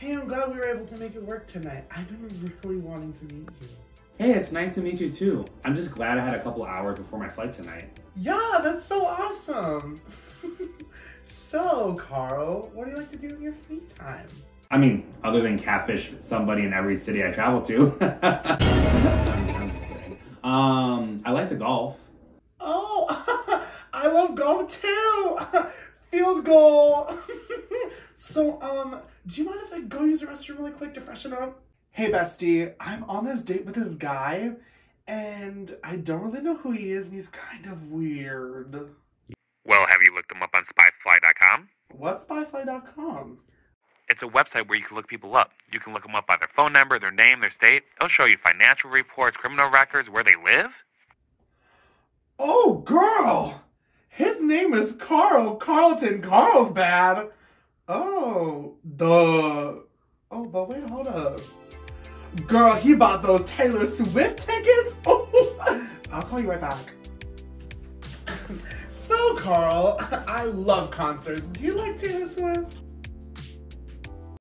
Hey, I'm glad we were able to make it work tonight. I've been really wanting to meet you. Hey, it's nice to meet you too. I'm just glad I had a couple hours before my flight tonight. Yeah, that's so awesome. so, Carl, what do you like to do in your free time? I mean, other than catfish somebody in every city I travel to. I'm, just kidding. Um, I like to golf. Oh, I love golf too. Field goal. So, um, do you mind if I go use the restroom really quick to freshen up? Hey, bestie, I'm on this date with this guy, and I don't really know who he is, and he's kind of weird. Well, have you looked him up on spyfly.com? What's spyfly.com? It's a website where you can look people up. You can look them up by their phone number, their name, their state. It'll show you financial reports, criminal records, where they live. Oh, girl! His name is Carl Carlton Carlsbad. Oh, duh. Oh, but wait, hold up. Girl, he bought those Taylor Swift tickets? Oh, I'll call you right back. so, Carl, I love concerts. Do you like Taylor Swift?